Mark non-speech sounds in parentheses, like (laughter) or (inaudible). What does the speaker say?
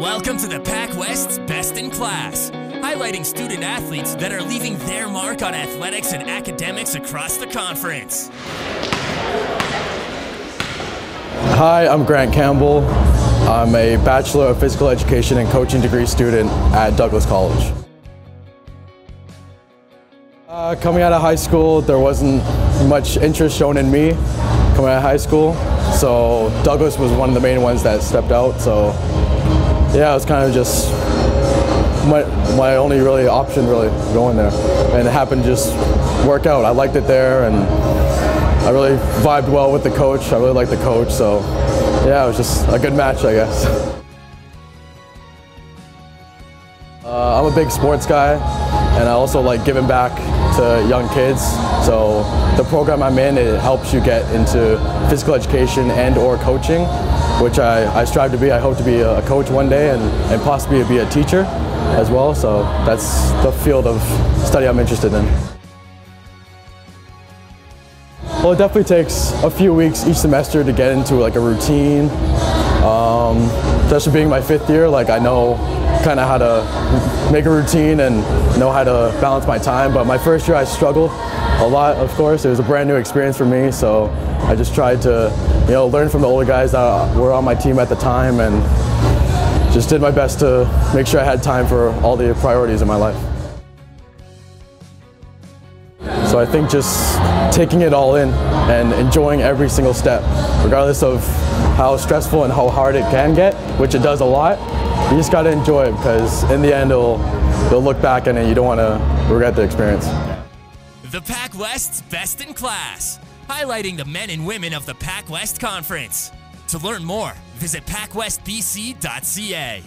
Welcome to the PACWEST's Best in Class, highlighting student athletes that are leaving their mark on athletics and academics across the conference. Hi, I'm Grant Campbell. I'm a Bachelor of Physical Education and Coaching degree student at Douglas College. Uh, coming out of high school, there wasn't much interest shown in me coming out of high school, so Douglas was one of the main ones that stepped out. So yeah, it was kind of just my, my only really option really going there. And it happened to just work out. I liked it there and I really vibed well with the coach. I really liked the coach. So yeah, it was just a good match, I guess. (laughs) Uh, I'm a big sports guy and I also like giving back to young kids. So the program I'm in, it helps you get into physical education and or coaching which I, I strive to be. I hope to be a coach one day and, and possibly be a teacher as well. So that's the field of study I'm interested in. Well, it definitely takes a few weeks each semester to get into like a routine. Um, especially being my fifth year, like I know kind of how to make a routine and know how to balance my time. But my first year I struggled a lot, of course. It was a brand new experience for me, so I just tried to, you know, learn from the older guys that were on my team at the time and just did my best to make sure I had time for all the priorities in my life. So I think just taking it all in and enjoying every single step, regardless of how stressful and how hard it can get, which it does a lot, you just got to enjoy it because in the end it'll, you'll look back and you don't want to regret the experience. The PACWEST's best in class, highlighting the men and women of the PACWEST Conference. To learn more, visit pacwestbc.ca.